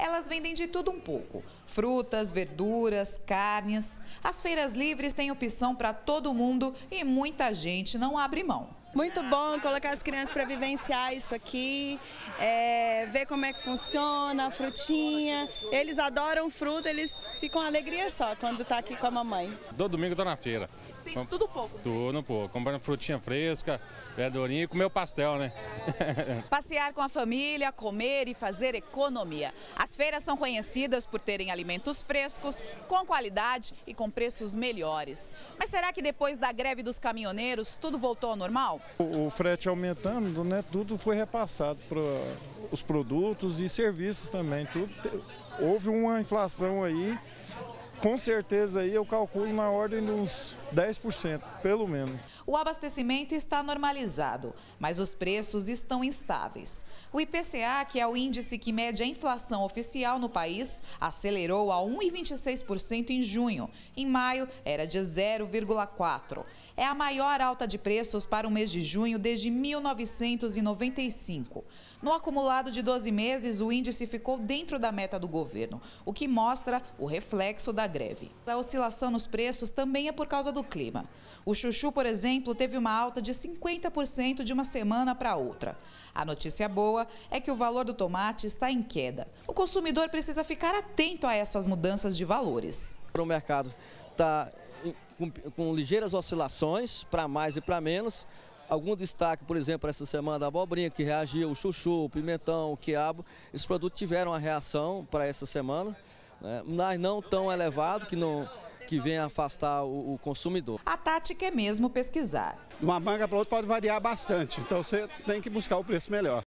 Elas vendem de tudo um pouco: frutas, verduras, carnes. As feiras livres têm opção para todo mundo e muita gente não abre mão. Muito bom colocar as crianças para vivenciar isso aqui, é, ver como é que funciona, a frutinha. Eles adoram fruta, eles ficam alegria só quando tá aqui com a mamãe. Todo domingo tô na feira. Tem de tudo um pouco. Tudo um pouco. Comprando frutinha fresca, verdurinha e comer o pastel, né? Passear com a família, comer e fazer economia. As feiras são conhecidas por terem alimentos frescos, com qualidade e com preços melhores. Mas será que depois da greve dos caminhoneiros tudo voltou ao normal? O, o frete aumentando, né, tudo foi repassado para os produtos e serviços também. Tudo, houve uma inflação aí com certeza aí eu calculo na ordem de uns 10%, pelo menos. O abastecimento está normalizado, mas os preços estão instáveis. O IPCA, que é o índice que mede a inflação oficial no país, acelerou a 1,26% em junho. Em maio, era de 0,4%. É a maior alta de preços para o mês de junho desde 1995. No acumulado de 12 meses, o índice ficou dentro da meta do governo, o que mostra o reflexo da greve. A oscilação nos preços também é por causa do clima. O chuchu, por exemplo, teve uma alta de 50% de uma semana para outra. A notícia boa é que o valor do tomate está em queda. O consumidor precisa ficar atento a essas mudanças de valores. O mercado está com, com ligeiras oscilações, para mais e para menos. Algum destaque, por exemplo, essa semana da abobrinha, que reagiu, o chuchu, o pimentão, o quiabo. Esses produtos tiveram uma reação para essa semana, né? mas não tão elevado que não que venha afastar o, o, consumidor. A tática é mesmo pesquisar. Uma manga para outra pode variar bastante, então você tem que buscar o preço melhor.